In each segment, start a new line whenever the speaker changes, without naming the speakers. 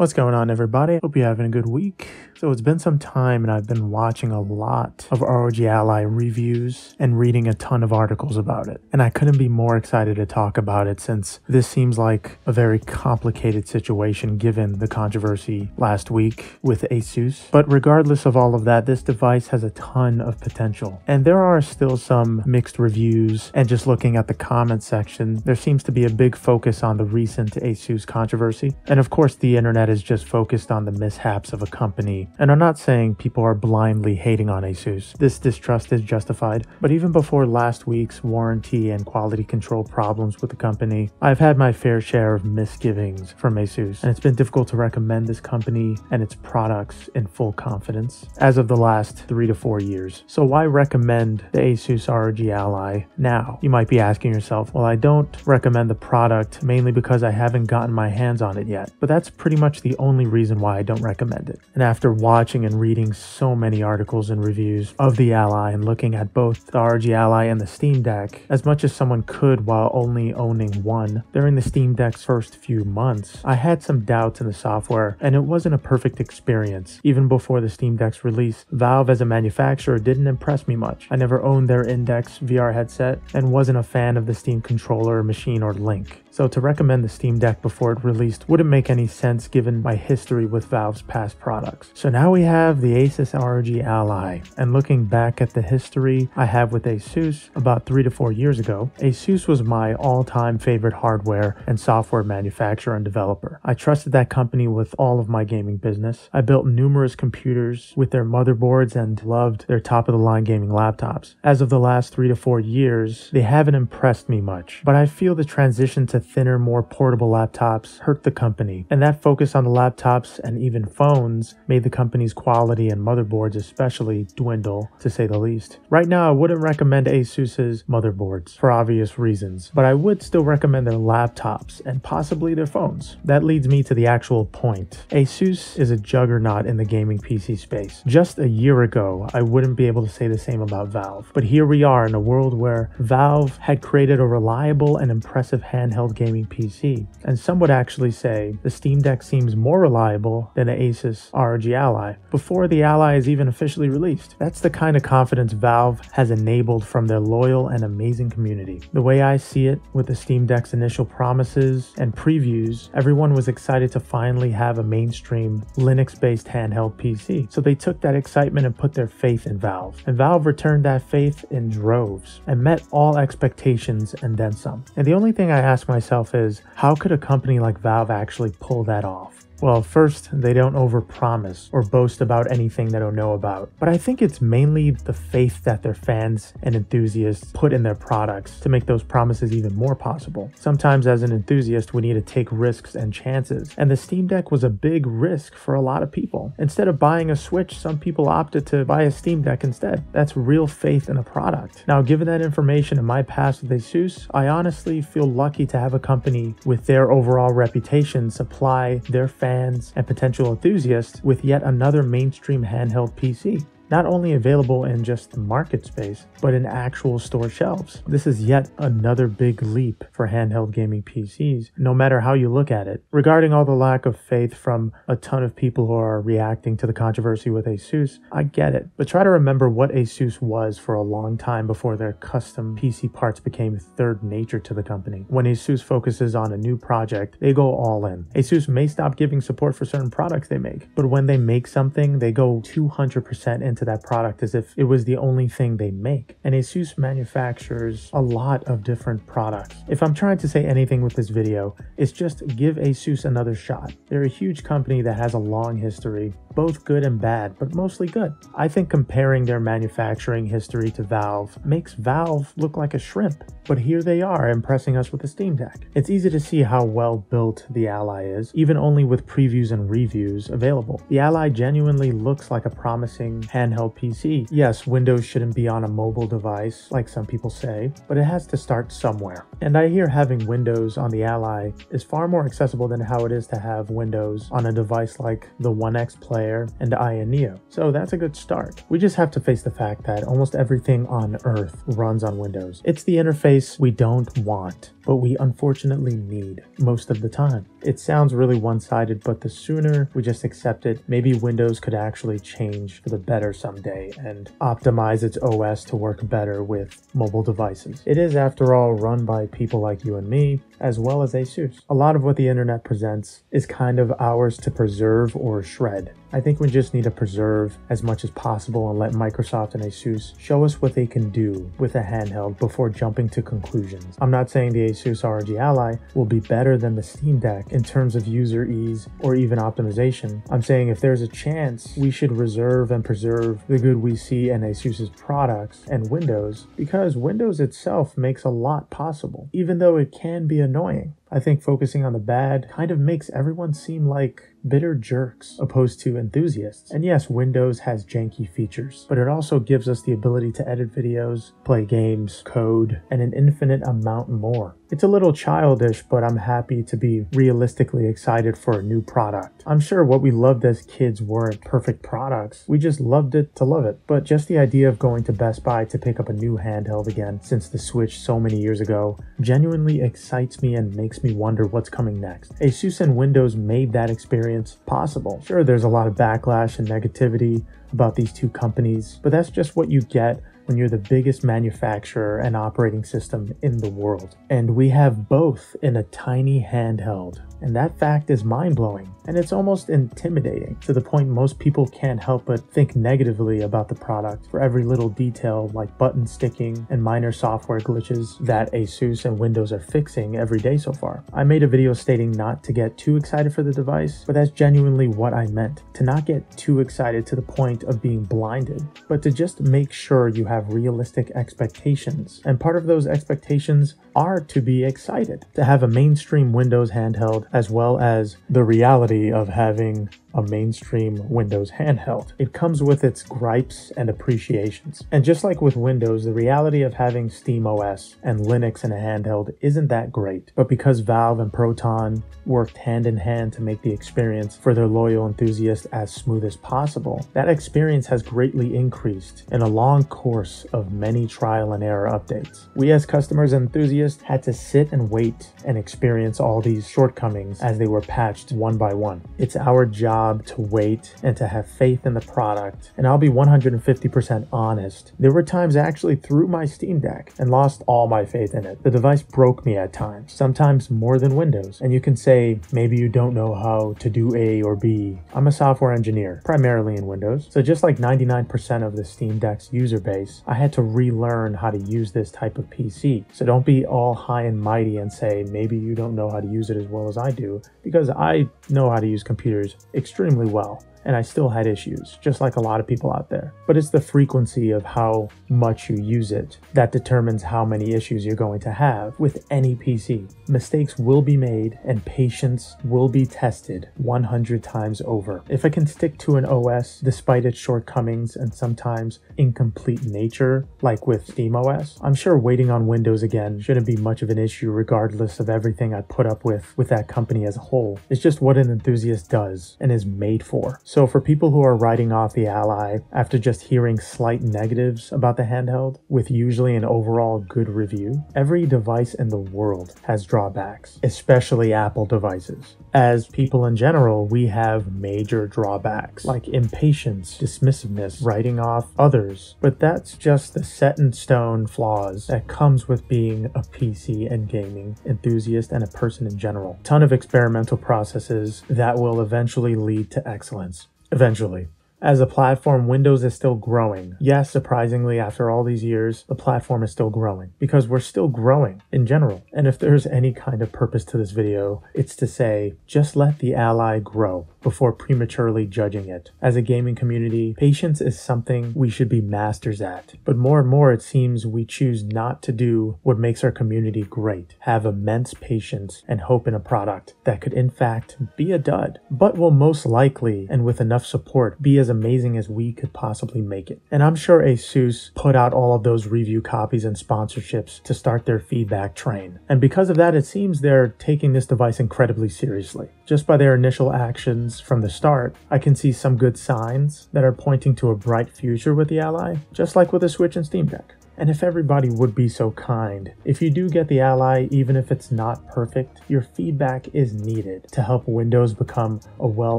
What's going on, everybody? Hope you're having a good week. So, it's been some time, and I've been watching a lot of ROG Ally reviews and reading a ton of articles about it. And I couldn't be more excited to talk about it since this seems like a very complicated situation given the controversy last week with Asus. But regardless of all of that, this device has a ton of potential. And there are still some mixed reviews, and just looking at the comment section, there seems to be a big focus on the recent Asus controversy. And of course, the internet is just focused on the mishaps of a company. And I'm not saying people are blindly hating on Asus. This distrust is justified. But even before last week's warranty and quality control problems with the company, I've had my fair share of misgivings from Asus. And it's been difficult to recommend this company and its products in full confidence as of the last three to four years. So why recommend the Asus ROG Ally now? You might be asking yourself, well, I don't recommend the product mainly because I haven't gotten my hands on it yet. But that's pretty much the only reason why I don't recommend it. And after watching and reading so many articles and reviews of the Ally and looking at both the ROG Ally and the Steam Deck, as much as someone could while only owning one, during the Steam Deck's first few months, I had some doubts in the software and it wasn't a perfect experience. Even before the Steam Deck's release, Valve as a manufacturer didn't impress me much. I never owned their Index VR headset and wasn't a fan of the Steam controller, machine, or Link. So to recommend the Steam Deck before it released wouldn't make any sense given my history with Valve's past products. So now we have the Asus ROG Ally, and looking back at the history I have with Asus about three to four years ago, Asus was my all-time favorite hardware and software manufacturer and developer. I trusted that company with all of my gaming business. I built numerous computers with their motherboards and loved their top-of-the-line gaming laptops. As of the last three to four years, they haven't impressed me much, but I feel the transition to thinner, more portable laptops hurt the company, and that focus on the laptops and even phones made the company's quality and motherboards especially dwindle, to say the least. Right now, I wouldn't recommend Asus's motherboards for obvious reasons, but I would still recommend their laptops and possibly their phones. That leads me to the actual point. Asus is a juggernaut in the gaming PC space. Just a year ago, I wouldn't be able to say the same about Valve, but here we are in a world where Valve had created a reliable and impressive handheld gaming PC, and some would actually say the Steam Deck seems more reliable than the Asus ROG Ally before the Ally is even officially released. That's the kind of confidence Valve has enabled from their loyal and amazing community. The way I see it, with the Steam Deck's initial promises and previews, everyone was excited to finally have a mainstream Linux-based handheld PC. So they took that excitement and put their faith in Valve. And Valve returned that faith in droves and met all expectations and then some. And the only thing I ask myself is, how could a company like Valve actually pull that off? Well, first, they don't overpromise or boast about anything they don't know about. But I think it's mainly the faith that their fans and enthusiasts put in their products to make those promises even more possible. Sometimes, as an enthusiast, we need to take risks and chances. And the Steam Deck was a big risk for a lot of people. Instead of buying a Switch, some people opted to buy a Steam Deck instead. That's real faith in a product. Now, given that information and my past with Asus, I honestly feel lucky to have a company with their overall reputation supply their fans fans and potential enthusiasts with yet another mainstream handheld PC not only available in just the market space, but in actual store shelves. This is yet another big leap for handheld gaming PCs, no matter how you look at it. Regarding all the lack of faith from a ton of people who are reacting to the controversy with Asus, I get it, but try to remember what Asus was for a long time before their custom PC parts became third nature to the company. When Asus focuses on a new project, they go all in. Asus may stop giving support for certain products they make, but when they make something, they go 200% into that product as if it was the only thing they make. And Asus manufactures a lot of different products. If I'm trying to say anything with this video, it's just give Asus another shot. They're a huge company that has a long history, both good and bad, but mostly good. I think comparing their manufacturing history to Valve makes Valve look like a shrimp, but here they are impressing us with the Steam Deck. It's easy to see how well built the Ally is, even only with previews and reviews available. The Ally genuinely looks like a promising handheld PC. Yes, Windows shouldn't be on a mobile device, like some people say, but it has to start somewhere. And I hear having Windows on the Ally is far more accessible than how it is to have Windows on a device like the One X Player and Aya Neo. So that's a good start. We just have to face the fact that almost everything on Earth runs on Windows. It's the interface we don't want. But we unfortunately need most of the time. It sounds really one sided, but the sooner we just accept it, maybe Windows could actually change for the better someday and optimize its OS to work better with mobile devices. It is, after all, run by people like you and me, as well as ASUS. A lot of what the internet presents is kind of ours to preserve or shred. I think we just need to preserve as much as possible and let Microsoft and ASUS show us what they can do with a handheld before jumping to conclusions. I'm not saying the ASUS ROG Ally will be better than the Steam Deck in terms of user ease or even optimization. I'm saying if there's a chance, we should reserve and preserve the good we see in ASUS's products and Windows because Windows itself makes a lot possible, even though it can be annoying. I think focusing on the bad kind of makes everyone seem like bitter jerks opposed to enthusiasts. And yes, Windows has janky features, but it also gives us the ability to edit videos, play games, code, and an infinite amount more. It's a little childish, but I'm happy to be realistically excited for a new product. I'm sure what we loved as kids weren't perfect products. We just loved it to love it. But just the idea of going to Best Buy to pick up a new handheld again since the Switch so many years ago genuinely excites me and makes me wonder what's coming next. Asus and Windows made that experience possible. Sure, there's a lot of backlash and negativity about these two companies, but that's just what you get when you're the biggest manufacturer and operating system in the world. And we have both in a tiny handheld. And that fact is mind blowing. And it's almost intimidating to the point most people can't help but think negatively about the product for every little detail like button sticking and minor software glitches that Asus and Windows are fixing every day so far. I made a video stating not to get too excited for the device, but that's genuinely what I meant. To not get too excited to the point of being blinded, but to just make sure you have have realistic expectations. And part of those expectations are to be excited, to have a mainstream Windows handheld, as well as the reality of having a mainstream Windows handheld. It comes with its gripes and appreciations. And just like with Windows, the reality of having SteamOS and Linux in a handheld isn't that great. But because Valve and Proton worked hand in hand to make the experience for their loyal enthusiasts as smooth as possible, that experience has greatly increased in a long course of many trial and error updates. We as customers and enthusiasts had to sit and wait and experience all these shortcomings as they were patched one by one. It's our job job to wait and to have faith in the product. And I'll be 150% honest. There were times I actually threw my Steam Deck and lost all my faith in it. The device broke me at times, sometimes more than Windows. And you can say, maybe you don't know how to do A or B. I'm a software engineer, primarily in Windows. So just like 99% of the Steam Deck's user base, I had to relearn how to use this type of PC. So don't be all high and mighty and say, maybe you don't know how to use it as well as I do, because I know how to use computers extremely well and I still had issues, just like a lot of people out there. But it's the frequency of how much you use it that determines how many issues you're going to have with any PC. Mistakes will be made and patience will be tested 100 times over. If I can stick to an OS despite its shortcomings and sometimes incomplete nature, like with SteamOS, I'm sure waiting on Windows again shouldn't be much of an issue regardless of everything I put up with with that company as a whole. It's just what an enthusiast does and is made for. So for people who are writing off the Ally after just hearing slight negatives about the handheld, with usually an overall good review, every device in the world has drawbacks, especially Apple devices. As people in general, we have major drawbacks like impatience, dismissiveness, writing off others, but that's just the set in stone flaws that comes with being a PC and gaming enthusiast and a person in general. Ton of experimental processes that will eventually lead to excellence eventually. As a platform, Windows is still growing. Yes, surprisingly, after all these years, the platform is still growing because we're still growing in general. And if there's any kind of purpose to this video, it's to say, just let the Ally grow before prematurely judging it. As a gaming community, patience is something we should be masters at. But more and more, it seems we choose not to do what makes our community great. Have immense patience and hope in a product that could in fact be a dud, but will most likely, and with enough support, be as amazing as we could possibly make it. And I'm sure ASUS put out all of those review copies and sponsorships to start their feedback train. And because of that, it seems they're taking this device incredibly seriously. Just by their initial actions from the start, I can see some good signs that are pointing to a bright future with the Ally, just like with the Switch and Steam Deck. And if everybody would be so kind, if you do get the Ally, even if it's not perfect, your feedback is needed to help Windows become a well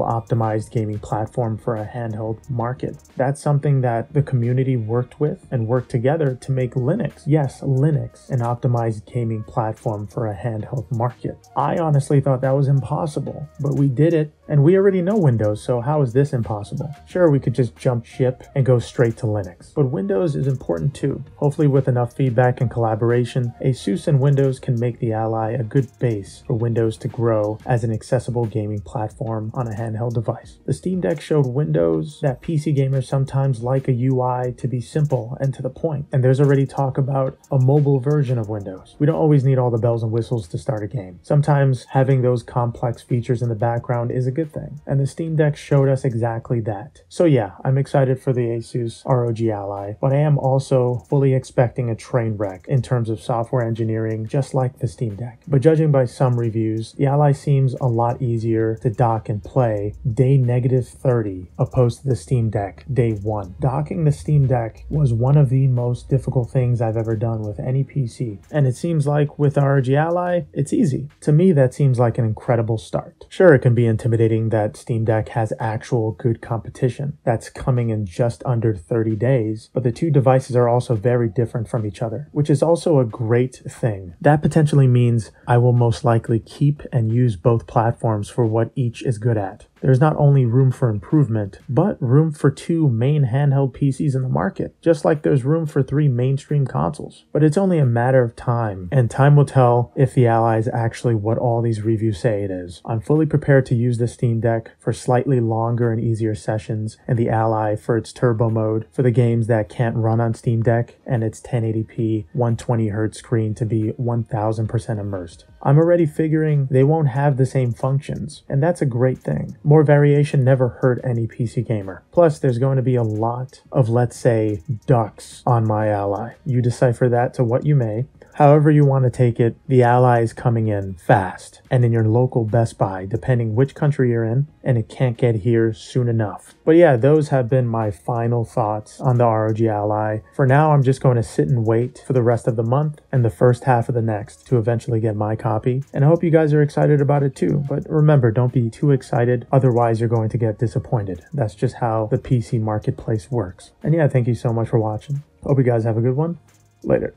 optimized gaming platform for a handheld market. That's something that the community worked with and worked together to make Linux, yes, Linux, an optimized gaming platform for a handheld market. I honestly thought that was impossible, but we did it and we already know Windows, so how is this impossible? Sure, we could just jump ship and go straight to Linux, but Windows is important too. Hopefully, with enough feedback and collaboration, ASUS and Windows can make the Ally a good base for Windows to grow as an accessible gaming platform on a handheld device. The Steam Deck showed Windows that PC gamers sometimes like a UI to be simple and to the point. point, and there's already talk about a mobile version of Windows. We don't always need all the bells and whistles to start a game. Sometimes having those complex features in the background is a good thing, and the Steam Deck showed us exactly that. So yeah, I'm excited for the Asus ROG Ally, but I am also fully expecting a train wreck in terms of software engineering, just like the Steam Deck. But judging by some reviews, the Ally seems a lot easier to dock and play day negative 30 opposed to the Steam Deck day 1. Docking the Steam Deck was one of the most difficult things I've ever done with any PC, and it seems like with ROG Ally, it's easy. To me, that seems like an incredible start. Sure, it can be intimidating that Steam Deck has actual good competition that's coming in just under 30 days, but the two devices are also very different from each other, which is also a great thing. That potentially means I will most likely keep and use both platforms for what each is good at. There's not only room for improvement, but room for two main handheld PCs in the market, just like there's room for three mainstream consoles. But it's only a matter of time, and time will tell if the Ally is actually what all these reviews say it is. I'm fully prepared to use the Steam Deck for slightly longer and easier sessions, and the Ally for its turbo mode for the games that can't run on Steam Deck and its 1080p 120Hz screen to be 1000% immersed. I'm already figuring they won't have the same functions, and that's a great thing. More variation never hurt any PC gamer. Plus, there's going to be a lot of, let's say, ducks on my ally. You decipher that to what you may. However, you want to take it, the Ally is coming in fast and in your local Best Buy, depending which country you're in, and it can't get here soon enough. But yeah, those have been my final thoughts on the ROG Ally. For now, I'm just going to sit and wait for the rest of the month and the first half of the next to eventually get my copy. And I hope you guys are excited about it too. But remember, don't be too excited, otherwise, you're going to get disappointed. That's just how the PC marketplace works. And yeah, thank you so much for watching. Hope you guys have a good one. Later.